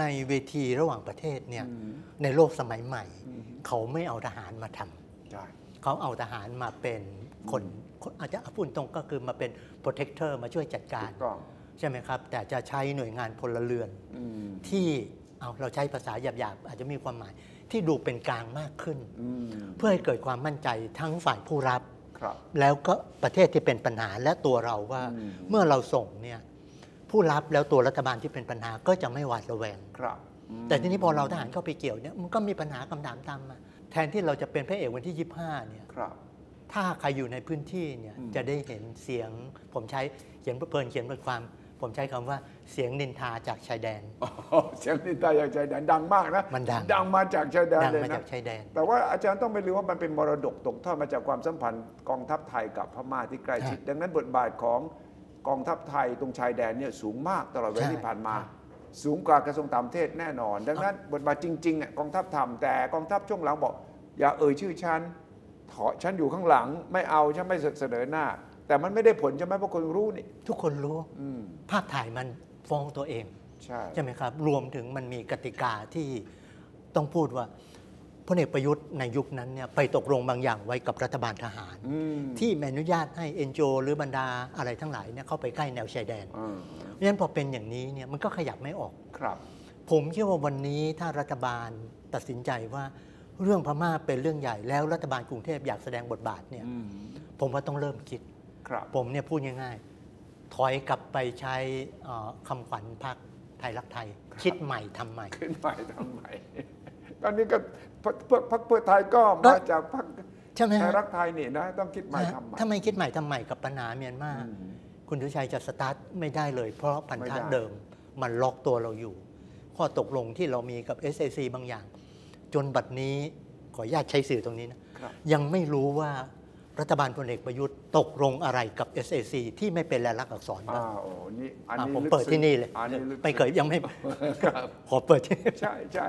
ในเวทีระหว่างประเทศเนี่ยอืมในโลกสมัยใหม่อืมเขาไม่เอาทหารมาทำใช่เขาเอาทหารมาเป็นคนคนอาจจะพูดตรงก็คือมาเป็น protector มาช่วยจัดกาถูรกต้องใช่ไหมครับ แต่จะใช้หน่วยงานพลเรือนอืมที่เอาเราใช้ภาษาหยาบๆ อาจจะมีความหมายที่ดูเป็นกลางมากขึ้นอืมเพื่อให้เกิดความมั่นใจทั้งฝ่ายผู้รับครับ แล้วก็ประเทศที่เป็นปัญหาและตัวเราว่าอืมเมื่อเราส่งเนี่ย ผู้รับแล้วตัวรัฐบาลที่เป็นปัญหาก็จะไม่หวาดระแวงครับอืมแต่ทีนี้พอเราทหารเข้าไปเกี่ยวเนี่ยมันก็มีปัญหาคำถามตามมาแทนที่เราจะเป็นพระเอกวันที่ 25เนี่ยครับถ้าใครอยู่ในพื้นที่เนี่ยอืมจะได้เห็นเสียงผมใช้เขียนเพลินเขียนบทความ ผมใช้คำว่าเสียงนินทาจากชายแดนอ๋อเสียงนินทาจากชายแดนดังมากนะมันดังดังมาจากชายแดนดังเลยมานะจากชายแดนแต่ว่าอาจารย์ต้องไม่ลืมว่ามันเป็นมรดกตกทอดมาจากความสัมพันธ์กองทัพไทยกับพม่าที่ใกล้ชิดครับดังนั้นบทบาทของ กองทัพไทยตรงชายแดนเนี่ยสูงมากตลอดเวลาใช่ที่ผ่านมาครับสูงกว่ากระทรวงต่างประเทศแน่นอน ดังนั้นบทบาทจริงๆอะกองทัพทำแต่กองทัพช่วงหลังบอก อย่าเอ่ยชื่อฉันถอฉันอยู่ข้างหลังไม่เอาฉันไม่เสนอหน้า แต่มันไม่ได้ผลใช่ไหมเพราะคนรู้นี่ทุกคนรู้อืมภาพถ่ายมันฟ้องตัวเองใช่ใช่ไหมครับ รวมถึงมันมีกติกาที่ต้องพูดว่า พลเอกประยุทธ์ในยุคนั้นเนี่ยไปตกลงบางอย่างไว้กับรัฐบาลทหารอืมที่ไม่อนุญาตให้เอ็นโจหรือบรรดาอะไรทั้งหลายเนี่ยเข้าไปใกล้แนวชายแดนอ่าเพราะฉะนั้นพอเป็นอย่างนี้เนี่ยมันก็ขยับไม่ออกครับ ผมคิดว่าวันนี้ถ้ารัฐบาลตัดสินใจว่าเรื่องพม่าเป็นเรื่องใหญ่แล้วรัฐบาลกรุงเทพอยากแสดงบทบาทเนี่ยอืมผมว่าต้องเริ่มคิดครับผมเนี่ยพูดง่ายๆ ถอยกลับไปใช้เอ่อคำขวัญพักไทยรักไทย คิดใหม่ทำใหม่ขึ้นใหม่ทำใหม่ ตอนนี้ก็พรรคพรรคเพื่อไทยก็ก็มาจากพรรคใช่ไหมไทฮะยรักไทยนี่นะต้องคิดใหม่ทำใหม่ถ้าไม่คิดใหม่ทำใหม่กับปัญหาเมียนมาอืมคุณทุชัยจะสตาร์ทไม่ได้เลย เพราะพันธะไม่ได้เดิมมันล็อกตัวเราอยู่ ข้อตกลงที่เรามีกับ SAC บางอย่าง จนบัดนี้ขออนุญาตใช้สื่อตรงนี้นะครับยังไม่รู้ว่ารัฐบาลพลเอกประยุทธ์ตกลงอะไรกับ SAC ที่ไม่เป็นลายลักษณ์อักษรบ้าอ้างวโอ้นี่อันอะนี้ผมลึกเปิดซึ้งที่นี่เลยอันนี้ลึกไม่เคยยังไม่ครับขอเปิดที่ใช่ใช่